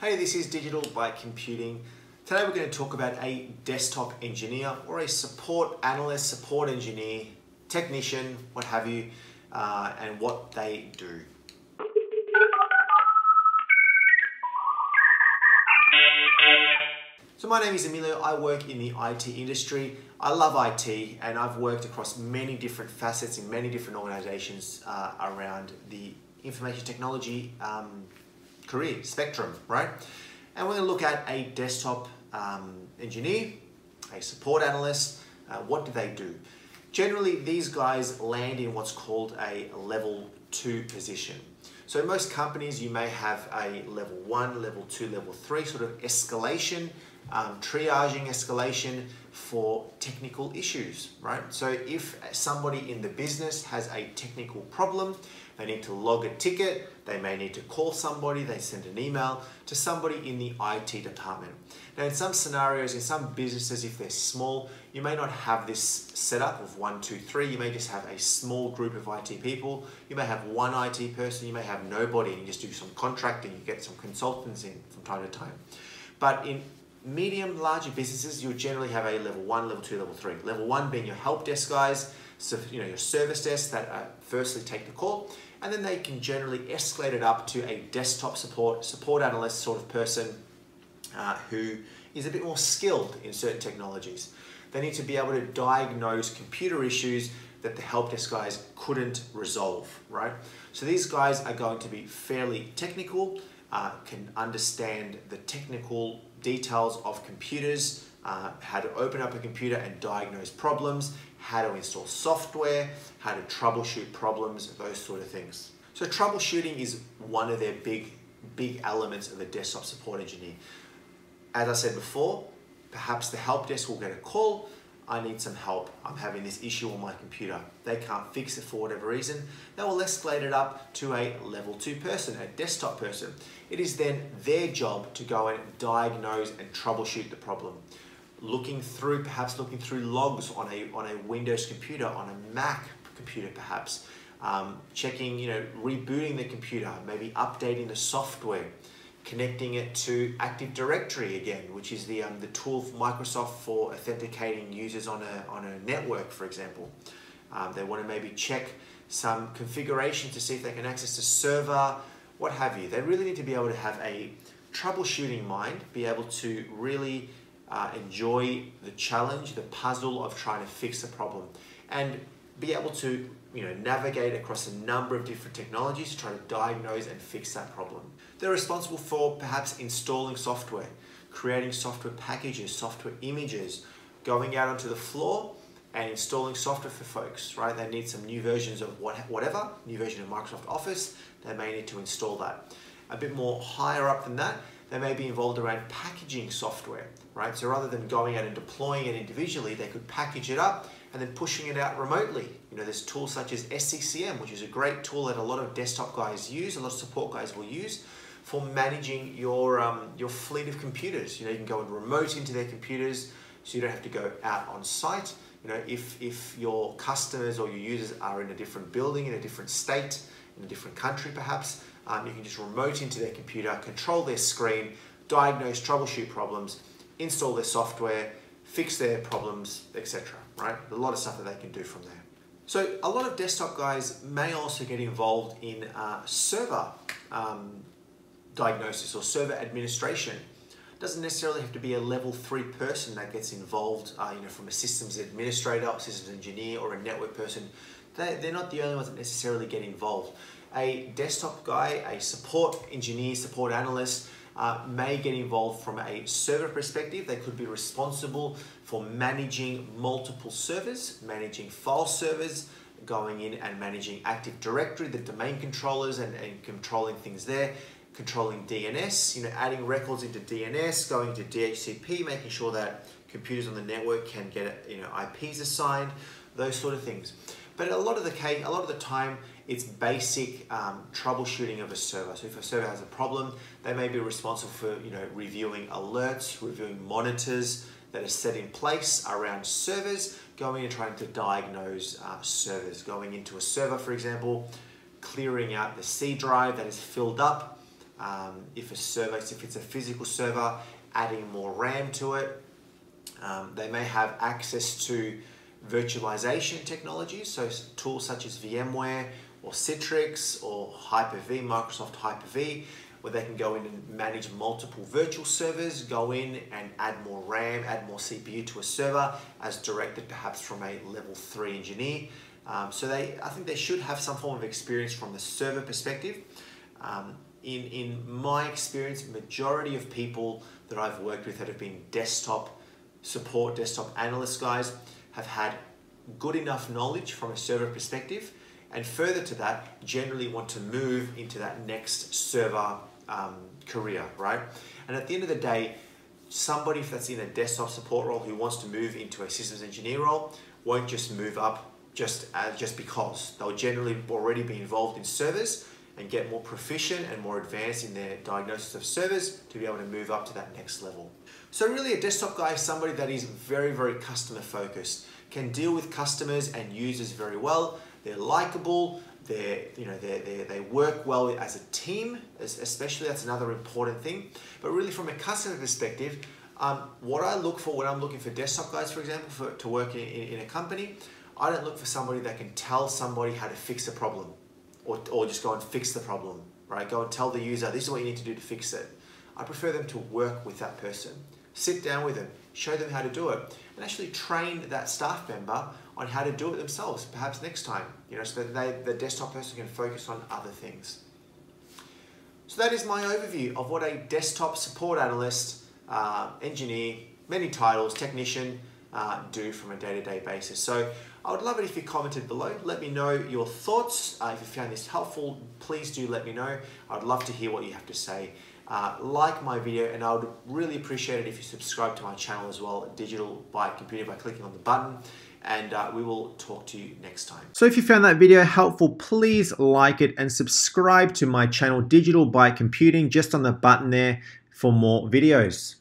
Hey, this is Digital Byte Computing. Today we're going to talk about a desktop engineer or a support analyst, support engineer, technician, what have you, uh, and what they do. So my name is Emilio, I work in the IT industry. I love IT and I've worked across many different facets in many different organizations uh, around the information technology um, career spectrum, right? And we're going to look at a desktop um, engineer, a support analyst. Uh, what do they do? Generally, these guys land in what's called a level two position. So most companies, you may have a level one, level two, level three sort of escalation, um, triaging escalation for technical issues, right? So if somebody in the business has a technical problem, they need to log a ticket, they may need to call somebody, they send an email to somebody in the IT department. Now in some scenarios, in some businesses, if they're small, you may not have this setup of one, two, three. You may just have a small group of IT people. You may have one IT person, you may have nobody, and you just do some contracting, you get some consultants in from time to time. But in medium, larger businesses, you'll generally have a level one, level two, level three. Level one being your help desk guys, so you know your service desk that uh, firstly take the call, and then they can generally escalate it up to a desktop support support analyst sort of person uh, who is a bit more skilled in certain technologies. They need to be able to diagnose computer issues that the help desk guys couldn't resolve, right? So these guys are going to be fairly technical, uh, can understand the technical details of computers, uh, how to open up a computer and diagnose problems, how to install software, how to troubleshoot problems, those sort of things. So troubleshooting is one of their big, big elements of a desktop support engineer. As I said before, perhaps the help desk will get a call, I need some help. I'm having this issue on my computer. They can't fix it for whatever reason. They will escalate it up to a level two person, a desktop person. It is then their job to go and diagnose and troubleshoot the problem. Looking through, perhaps looking through logs on a, on a Windows computer, on a Mac computer perhaps, um, checking, you know, rebooting the computer, maybe updating the software, connecting it to Active Directory again, which is the, um, the tool of Microsoft for authenticating users on a, on a network, for example. Um, they want to maybe check some configuration to see if they can access the server, what have you. They really need to be able to have a troubleshooting mind, be able to really uh, enjoy the challenge, the puzzle of trying to fix a problem, and be able to you know, navigate across a number of different technologies to try to diagnose and fix that problem. They're responsible for perhaps installing software, creating software packages, software images, going out onto the floor and installing software for folks, right? They need some new versions of what, whatever, new version of Microsoft Office, they may need to install that. A bit more higher up than that, they may be involved around packaging software, right? So rather than going out and deploying it individually, they could package it up and then pushing it out remotely. You know, there's tools such as SCCM, which is a great tool that a lot of desktop guys use, a lot of support guys will use for managing your, um, your fleet of computers. You know, you can go and remote into their computers so you don't have to go out on site. You know, if, if your customers or your users are in a different building, in a different state, in a different country perhaps, um, you can just remote into their computer, control their screen, diagnose, troubleshoot problems, install their software, fix their problems, etc. Right? A lot of stuff that they can do from there. So a lot of desktop guys may also get involved in uh, server um, diagnosis or server administration. Doesn't necessarily have to be a level three person that gets involved, uh, you know, from a systems administrator, or systems engineer, or a network person. They, they're not the only ones that necessarily get involved. A desktop guy, a support engineer, support analyst, uh, may get involved from a server perspective. They could be responsible for managing multiple servers, managing file servers, going in and managing Active Directory, the domain controllers and, and controlling things there, controlling DNS, you know, adding records into DNS, going to DHCP, making sure that computers on the network can get, you know, IPs assigned, those sort of things. But a lot of the case, a lot of the time, it's basic um, troubleshooting of a server. So if a server has a problem, they may be responsible for you know reviewing alerts, reviewing monitors that are set in place around servers, going and trying to diagnose uh, servers. Going into a server, for example, clearing out the C drive that is filled up, Um, if a server, if it's a physical server, adding more RAM to it. Um, they may have access to virtualization technologies, so tools such as VMware or Citrix or Hyper-V, Microsoft Hyper-V, where they can go in and manage multiple virtual servers, go in and add more RAM, add more CPU to a server as directed perhaps from a level three engineer. Um, so they, I think they should have some form of experience from the server perspective. Um, in, in my experience, majority of people that I've worked with that have been desktop support, desktop analyst guys have had good enough knowledge from a server perspective and further to that, generally want to move into that next server um, career, right? And at the end of the day, somebody that's in a desktop support role who wants to move into a systems engineer role won't just move up just as, just because. They'll generally already be involved in servers and get more proficient and more advanced in their diagnosis of servers to be able to move up to that next level. So really a desktop guy is somebody that is very, very customer focused, can deal with customers and users very well, they're likable, they're, you know they they they work well as a team, especially that's another important thing. But really, from a customer perspective, um, what I look for when I'm looking for desktop guys, for example, for to work in, in, in a company, I don't look for somebody that can tell somebody how to fix a problem, or or just go and fix the problem, right? Go and tell the user this is what you need to do to fix it. I prefer them to work with that person, sit down with them, show them how to do it, and actually train that staff member on how to do it themselves, perhaps next time, you know, so that they, the desktop person can focus on other things. So that is my overview of what a desktop support analyst, uh, engineer, many titles, technician, uh, do from a day-to-day -day basis. So I would love it if you commented below. Let me know your thoughts. Uh, if you found this helpful, please do let me know. I'd love to hear what you have to say. Uh, like my video and I would really appreciate it if you subscribe to my channel as well, Digital Byte Computing, by clicking on the button and uh, we will talk to you next time. So if you found that video helpful, please like it and subscribe to my channel Digital Byte Computing just on the button there for more videos.